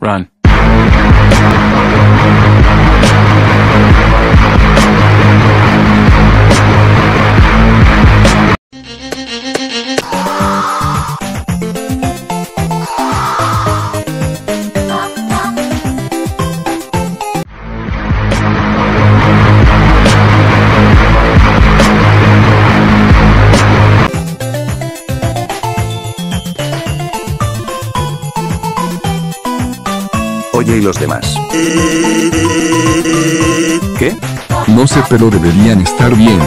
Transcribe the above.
Run. Y los demás. ¿Qué? No sé pero deberían estar bien.